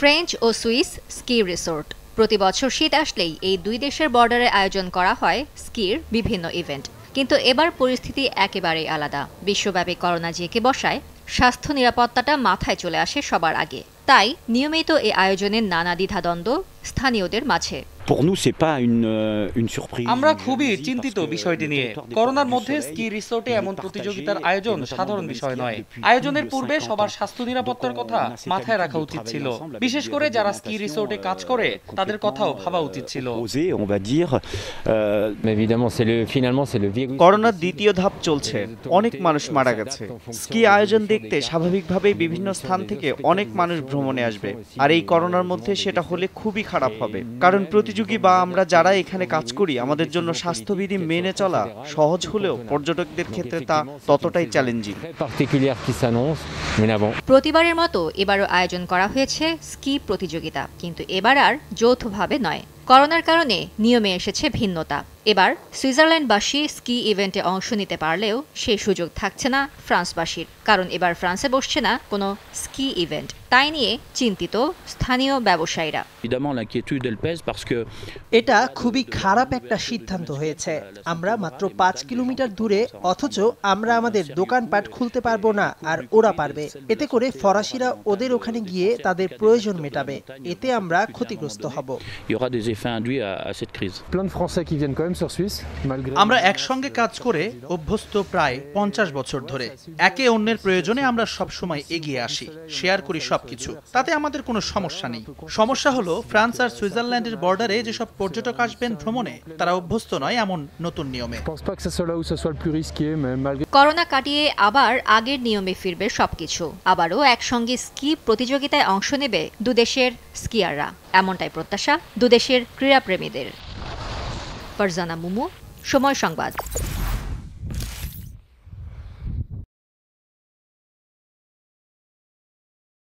French ও Swiss ski resort. প্রতি বছর শীত আসলেই এই দুই দেশের বর্ডারে আয়োজন করা হয় স্কির বিভিন্ন ইভেন্ট। কিন্তু এবার পরিস্থিতি একেবারেই আলাদা। বিশ্বব্যাপী করোনা জেঁকে বসায় স্বাস্থ্য নিরাপত্তাটা মাথায় চলে আসে সবার আগে। তাই নিয়মিত এই আয়োজনের নানা দ্বিধাদ্বন্দ্ব স্থানীয়দের মাঝে। আমরা খুবই চিন্তিত বিষয়টি নিয়ে করোনার মধ্যে স্কি রিসোর্টে এমন প্রতিযোগিতার আয়োজন সাধারণ বিষয় নয় আয়োজনের পূর্বে সবার স্বাস্থ্য নিরাপত্তার কথা মাথায় রাখা উচিত ছিল বিশেষ করে যারা স্কি রিসোর্টে কাজ করে তাদের কথাও ভাবা উচিত ছিল করোনার দ্বিতীয় ধাপ চলছে অনেক মানুষ মারা গেছে স্কি আয়োজন দেখতে স্বাভাবিকভাবেই বিভিন্ন স্থান থেকে অনেক মানুষ ভ্রমণে আসবে আর এই করোনার মধ্যে সেটা হলে খুবই খারাপ হবে কারণ প্রতি প্রতিযোগী বা আমরা যারা এখানে কাজ করি আমাদের জন্য স্বাস্থ্যবিধি মেনে চলা সহজ হলেও পর্যটকদের ক্ষেত্রে তা ততটাই চ্যালেঞ্জিং প্রতিবারের মতো এবারও আয়োজন করা হয়েছে স্কি প্রতিযোগিতা কিন্তু এবার আর যৌথভাবে নয়। করোনার কারণে নিয়মে এসেছে ভিন্নতা। এবার সুইজারল্যান্ডবাসী স্কি ইভেন্টে অংশ নিতে পারলেও সেই সুযোগ থাকছে না ফ্রান্সবাসীর কারণ এবার ফ্রান্সে বসছে না কোনো স্কি ইভেন্ট। তাই নিয়ে চিন্তিত স্থানীয় ব্যবসায়ীরা। এটা খুবই খারাপ একটা সিদ্ধান্ত হয়েছে। আমরা মাত্র পাঁচ কিলোমিটার দূরে অথচ আমরা আমাদের দোকানপাট খুলতে পারব না আর ওরা পারবে। এতে করে ফরাসিরা ওদের ওখানে গিয়ে তাদের প্রয়োজন মেটাবে। এতে আমরা ক্ষতিগ্রস্ত হব. আমরা একসঙ্গে কাজ করে অভ্যস্ত প্রায় পঞ্চাশ বছর ধরে। একে অন্যের প্রয়োজনে আমরা সবসময় এগিয়ে আসি শেয়ার করি সবকিছু। তাতে আমাদের কোনো সমস্যা নেই। সমস্যা হলো ফ্রান্স আর সুইজারল্যান্ডের বর্ডারে যেসব পর্যটক আসবেন ভ্রমণে তারা অভ্যস্ত নয় এমন নতুন নিয়মে. করোনা কাটিয়ে আবার আগের নিয়মে ফিরবে সবকিছু। আবারও একসঙ্গে স্কি প্রতিযোগিতায় অংশ নেবে দুদেশের স্কিয়াররা। এমনটাই প্রত্যাশা দুদেশের ক্রীড়াপ্রেমীদের। ফারজানা মুমু সময় সংবাদ।